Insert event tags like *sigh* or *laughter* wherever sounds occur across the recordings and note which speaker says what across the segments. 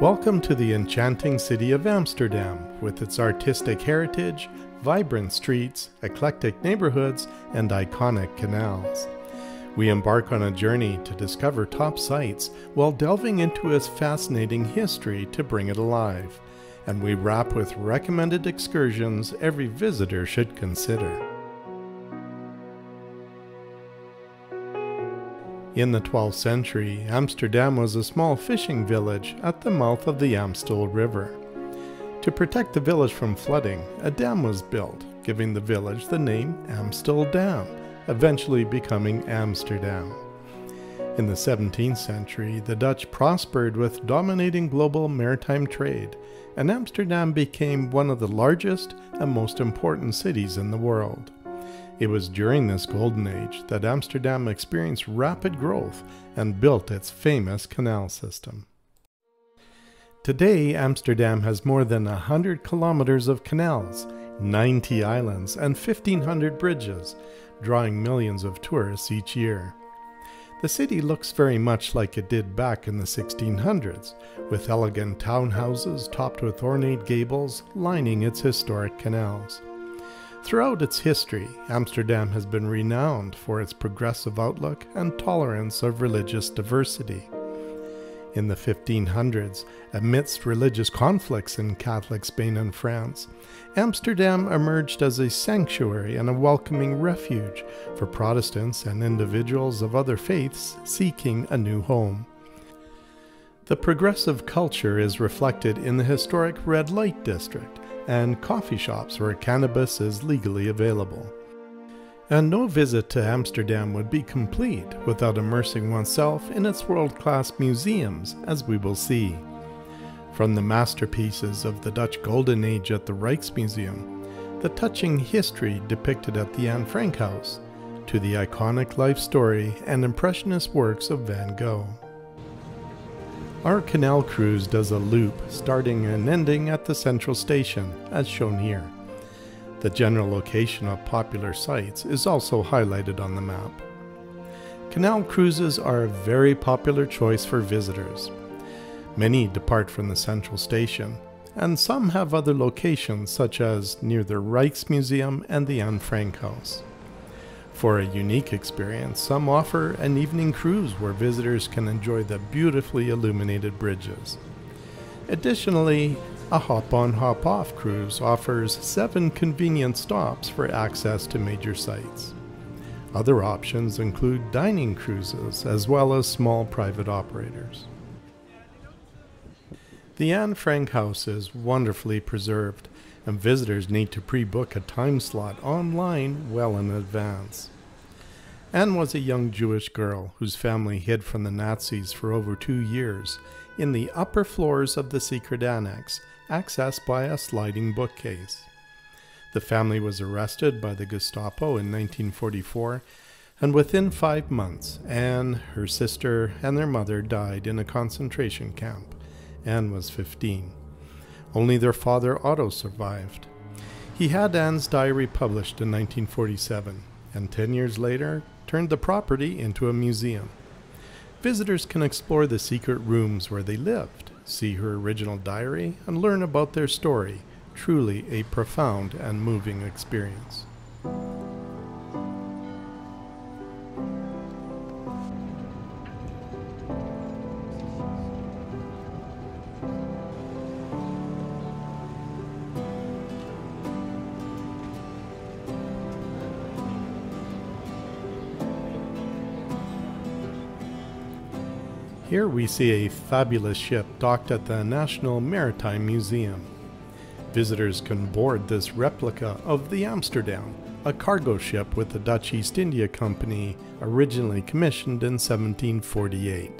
Speaker 1: Welcome to the enchanting city of Amsterdam with its artistic heritage, vibrant streets, eclectic neighborhoods, and iconic canals. We embark on a journey to discover top sights while delving into its fascinating history to bring it alive. And we wrap with recommended excursions every visitor should consider. In the 12th century, Amsterdam was a small fishing village at the mouth of the Amstel River. To protect the village from flooding, a dam was built, giving the village the name Amstel Dam, eventually becoming Amsterdam. In the 17th century, the Dutch prospered with dominating global maritime trade, and Amsterdam became one of the largest and most important cities in the world. It was during this golden age that Amsterdam experienced rapid growth and built its famous canal system. Today, Amsterdam has more than 100 kilometers of canals, 90 islands, and 1,500 bridges, drawing millions of tourists each year. The city looks very much like it did back in the 1600s, with elegant townhouses topped with ornate gables lining its historic canals. Throughout its history, Amsterdam has been renowned for its progressive outlook and tolerance of religious diversity. In the 1500s, amidst religious conflicts in Catholic Spain and France, Amsterdam emerged as a sanctuary and a welcoming refuge for Protestants and individuals of other faiths seeking a new home. The progressive culture is reflected in the historic Red Light District, and coffee shops where cannabis is legally available. And no visit to Amsterdam would be complete without immersing oneself in its world class museums, as we will see. From the masterpieces of the Dutch Golden Age at the Rijksmuseum, the touching history depicted at the Anne Frank House, to the iconic life story and impressionist works of Van Gogh. Our canal cruise does a loop starting and ending at the central station, as shown here. The general location of popular sites is also highlighted on the map. Canal cruises are a very popular choice for visitors. Many depart from the central station, and some have other locations such as near the Rijksmuseum and the Anne Frank House. For a unique experience, some offer an evening cruise where visitors can enjoy the beautifully illuminated bridges. Additionally, a hop on hop off cruise offers seven convenient stops for access to major sites. Other options include dining cruises as well as small private operators. The Anne Frank House is wonderfully preserved and visitors need to pre-book a time slot online well in advance. Anne was a young Jewish girl whose family hid from the Nazis for over two years in the upper floors of the secret annex, accessed by a sliding bookcase. The family was arrested by the Gestapo in 1944, and within five months, Anne, her sister, and their mother died in a concentration camp. Anne was 15. Only their father Otto survived. He had Anne's diary published in 1947, and 10 years later turned the property into a museum. Visitors can explore the secret rooms where they lived, see her original diary, and learn about their story. Truly a profound and moving experience. Here we see a fabulous ship docked at the National Maritime Museum. Visitors can board this replica of the Amsterdam, a cargo ship with the Dutch East India Company originally commissioned in 1748.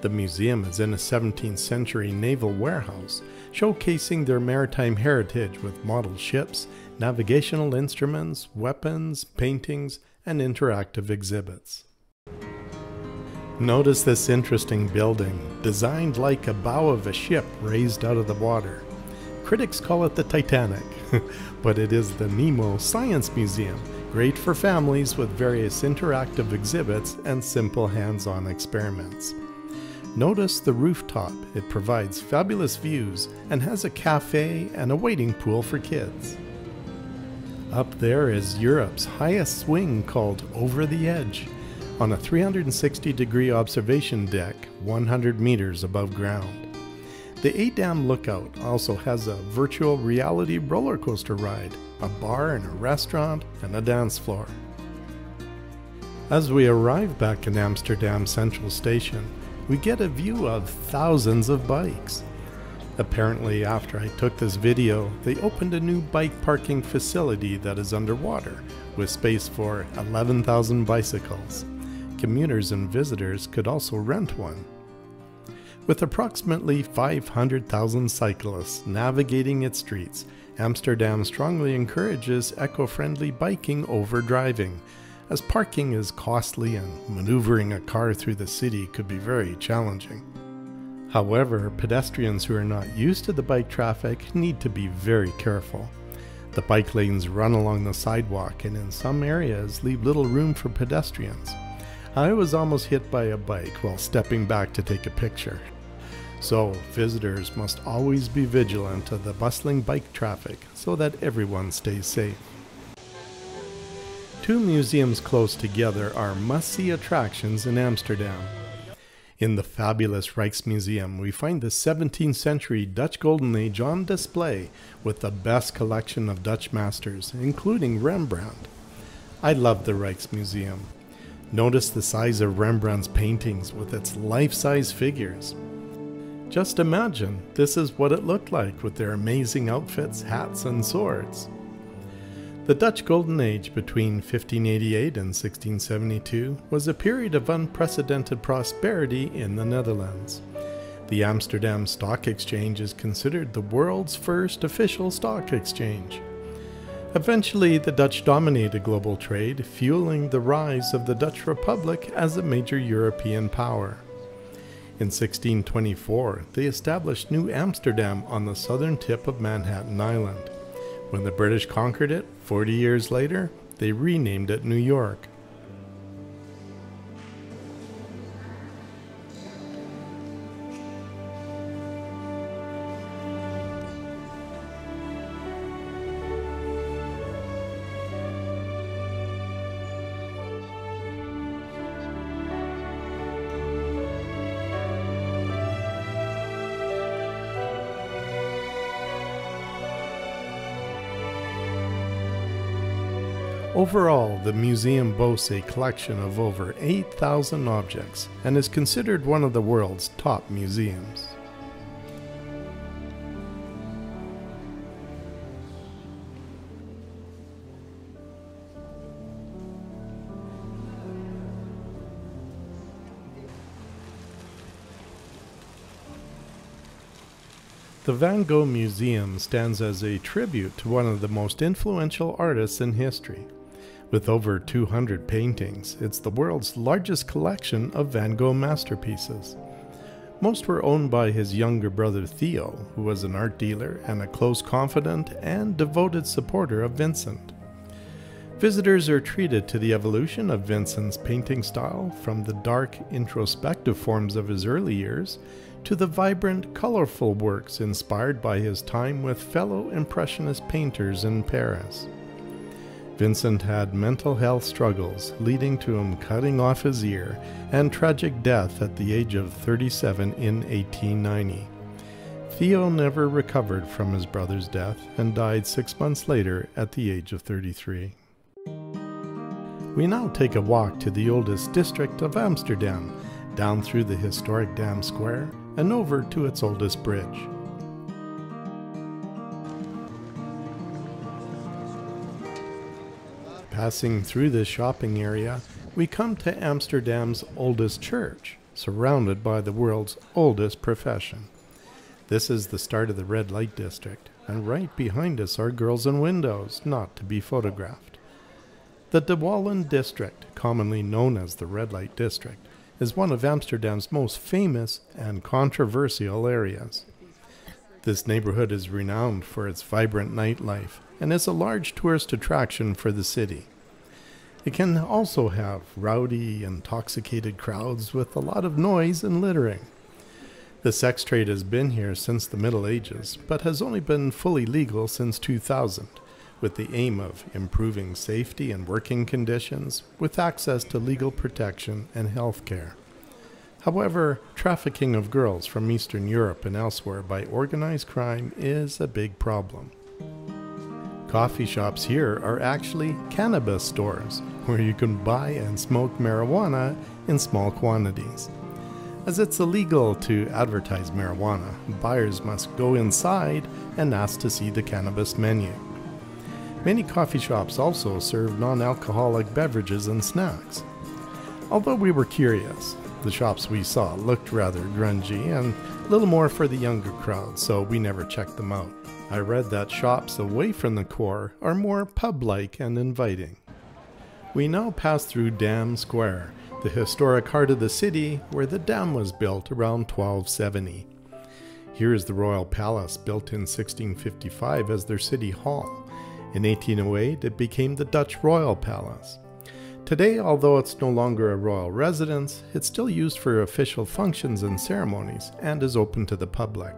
Speaker 1: The museum is in a 17th century naval warehouse, showcasing their maritime heritage with model ships, navigational instruments, weapons, paintings, and interactive exhibits. Notice this interesting building, designed like a bow of a ship raised out of the water. Critics call it the Titanic, *laughs* but it is the Nemo Science Museum, great for families with various interactive exhibits and simple hands-on experiments. Notice the rooftop. It provides fabulous views and has a cafe and a wading pool for kids. Up there is Europe's highest swing called Over the Edge on a 360 degree observation deck 100 meters above ground. The A'DAM Lookout also has a virtual reality roller coaster ride, a bar and a restaurant, and a dance floor. As we arrive back in Amsterdam Central Station, we get a view of thousands of bikes. Apparently, after I took this video, they opened a new bike parking facility that is underwater, with space for 11,000 bicycles. Commuters and visitors could also rent one. With approximately 500,000 cyclists navigating its streets, Amsterdam strongly encourages eco friendly biking over driving, as parking is costly and maneuvering a car through the city could be very challenging. However, pedestrians who are not used to the bike traffic need to be very careful. The bike lanes run along the sidewalk and in some areas leave little room for pedestrians. I was almost hit by a bike while stepping back to take a picture. So, visitors must always be vigilant of the bustling bike traffic so that everyone stays safe. Two museums close together are must see attractions in Amsterdam. In the fabulous Rijksmuseum, we find the 17th century Dutch Golden Age on display with the best collection of Dutch masters, including Rembrandt. I love the Rijksmuseum. Notice the size of Rembrandt's paintings with its life size figures. Just imagine this is what it looked like with their amazing outfits, hats, and swords. The Dutch Golden Age between 1588 and 1672 was a period of unprecedented prosperity in the Netherlands. The Amsterdam Stock Exchange is considered the world's first official stock exchange. Eventually, the Dutch dominated global trade, fueling the rise of the Dutch Republic as a major European power. In 1624, they established New Amsterdam on the southern tip of Manhattan Island. When the British conquered it, 40 years later, they renamed it New York. Overall, the museum boasts a collection of over 8,000 objects and is considered one of the world's top museums. The Van Gogh Museum stands as a tribute to one of the most influential artists in history. With over 200 paintings, it's the world's largest collection of Van Gogh masterpieces. Most were owned by his younger brother Theo, who was an art dealer and a close confidant and devoted supporter of Vincent. Visitors are treated to the evolution of Vincent's painting style from the dark, introspective forms of his early years to the vibrant, colorful works inspired by his time with fellow Impressionist painters in Paris. Vincent had mental health struggles, leading to him cutting off his ear and tragic death at the age of 37 in 1890. Theo never recovered from his brother's death and died six months later at the age of 33. We now take a walk to the oldest district of Amsterdam, down through the historic Dam Square and over to its oldest bridge. Passing through this shopping area, we come to Amsterdam's oldest church, surrounded by the world's oldest profession. This is the start of the red light district, and right behind us are girls and windows, not to be photographed. The De Wallen district, commonly known as the red light district, is one of Amsterdam's most famous and controversial areas. This neighborhood is renowned for its vibrant nightlife and is a large tourist attraction for the city. It can also have rowdy, intoxicated crowds with a lot of noise and littering. The sex trade has been here since the Middle Ages, but has only been fully legal since 2000, with the aim of improving safety and working conditions with access to legal protection and health care. However, trafficking of girls from Eastern Europe and elsewhere by organized crime is a big problem. Coffee shops here are actually cannabis stores where you can buy and smoke marijuana in small quantities. As it's illegal to advertise marijuana, buyers must go inside and ask to see the cannabis menu. Many coffee shops also serve non alcoholic beverages and snacks. Although we were curious, the shops we saw looked rather grungy and a little more for the younger crowd, so we never checked them out. I read that shops away from the core are more pub like and inviting. We now pass through Dam Square, the historic heart of the city where the dam was built around 1270. Here is the Royal Palace, built in 1655 as their city hall. In 1808, it became the Dutch Royal Palace. Today, although it's no longer a royal residence, it's still used for official functions and ceremonies and is open to the public.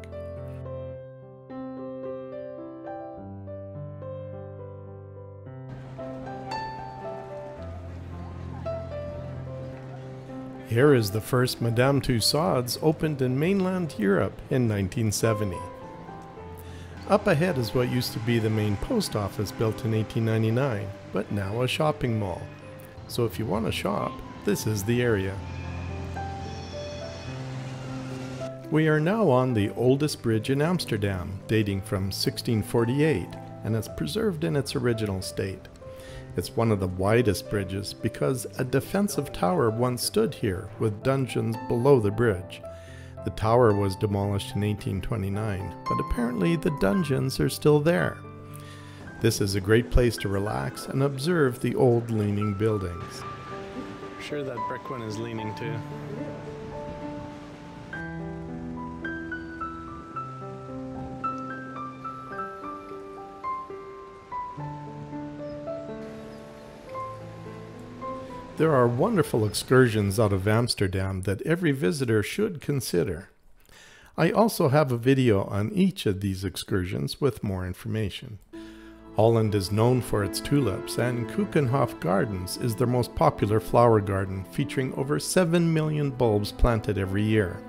Speaker 1: Here is the first Madame Tussauds opened in mainland Europe in 1970. Up ahead is what used to be the main post office built in 1899, but now a shopping mall. So if you want to shop, this is the area. We are now on the oldest bridge in Amsterdam, dating from 1648, and it's preserved in its original state. It's one of the widest bridges because a defensive tower once stood here with dungeons below the bridge. The tower was demolished in 1829, but apparently the dungeons are still there. This is a great place to relax and observe the old leaning buildings. I'm sure that brick one is leaning too. There are wonderful excursions out of Amsterdam that every visitor should consider. I also have a video on each of these excursions with more information. Holland is known for its tulips, and Keukenhof Gardens is their most popular flower garden, featuring over 7 million bulbs planted every year.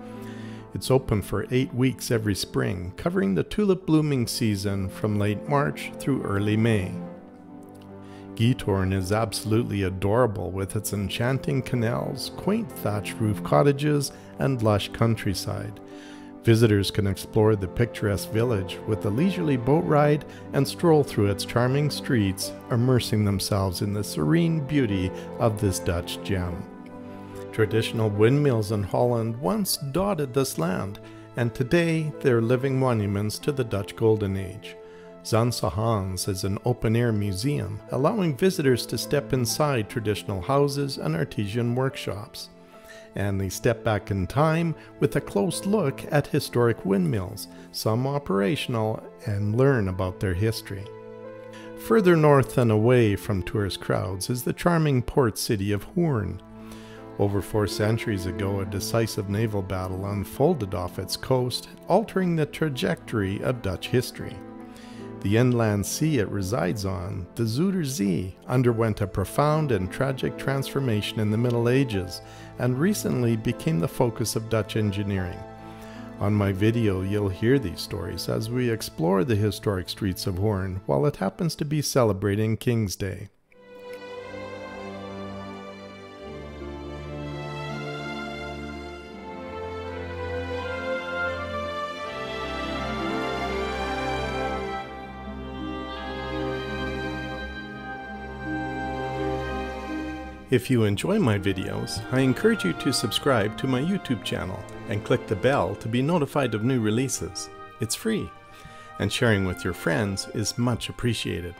Speaker 1: It's open for eight weeks every spring, covering the tulip blooming season from late March through early May. Giethoorn is absolutely adorable with its enchanting canals, quaint thatched roof cottages, and lush countryside. Visitors can explore the picturesque village with a leisurely boat ride and stroll through its charming streets, immersing themselves in the serene beauty of this Dutch gem. Traditional windmills in Holland once dotted this land, and today they're living monuments to the Dutch Golden Age. Zaanse Schans is an open air museum, allowing visitors to step inside traditional houses and artesian workshops and they step back in time with a close look at historic windmills, some operational, and learn about their history. Further north and away from tourist crowds is the charming port city of Hoorn. Over four centuries ago, a decisive naval battle unfolded off its coast, altering the trajectory of Dutch history. The inland sea it resides on, the Zuiderzee, underwent a profound and tragic transformation in the Middle Ages and recently became the focus of Dutch engineering. On my video, you'll hear these stories as we explore the historic streets of Hoorn while it happens to be celebrating King's Day. If you enjoy my videos, I encourage you to subscribe to my YouTube channel and click the bell to be notified of new releases. It's free, and sharing with your friends is much appreciated.